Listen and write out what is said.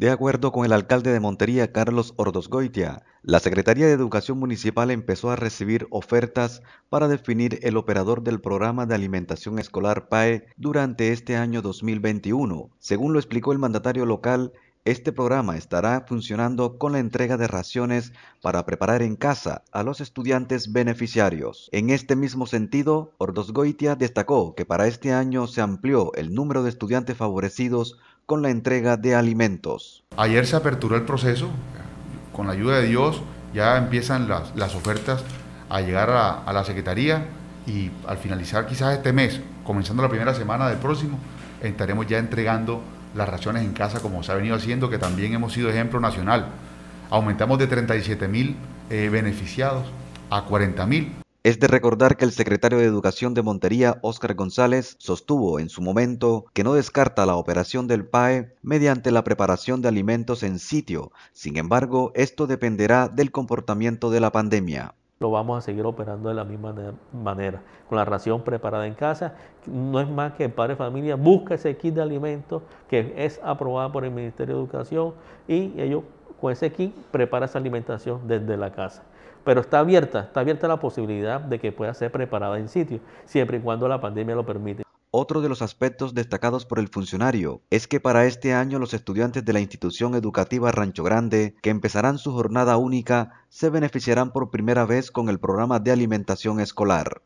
De acuerdo con el alcalde de Montería, Carlos Ordosgoitia, la Secretaría de Educación Municipal empezó a recibir ofertas para definir el operador del programa de alimentación escolar PAE durante este año 2021. Según lo explicó el mandatario local, este programa estará funcionando con la entrega de raciones para preparar en casa a los estudiantes beneficiarios. En este mismo sentido, Ordosgoitia destacó que para este año se amplió el número de estudiantes favorecidos con la entrega de alimentos. Ayer se aperturó el proceso, con la ayuda de Dios ya empiezan las, ofertas a llegar a, a la Secretaría y al finalizar quizás este mes, comenzando la primera semana del próximo, estaremos ya entregando las raciones en casa como se ha venido haciendo, que también hemos sido ejemplo nacional. Aumentamos de 37 mil eh, beneficiados a 40 mil. Es de recordar que el secretario de Educación de Montería, Óscar González, sostuvo en su momento que no descarta la operación del PAE mediante la preparación de alimentos en sitio. Sin embargo, esto dependerá del comportamiento de la pandemia lo vamos a seguir operando de la misma manera, con la ración preparada en casa. No es más que el padre de familia busca ese kit de alimentos que es aprobado por el Ministerio de Educación y ellos con ese kit prepara esa alimentación desde la casa. Pero está abierta, está abierta la posibilidad de que pueda ser preparada en sitio, siempre y cuando la pandemia lo permite. Otro de los aspectos destacados por el funcionario es que para este año los estudiantes de la institución educativa Rancho Grande, que empezarán su jornada única, se beneficiarán por primera vez con el programa de alimentación escolar.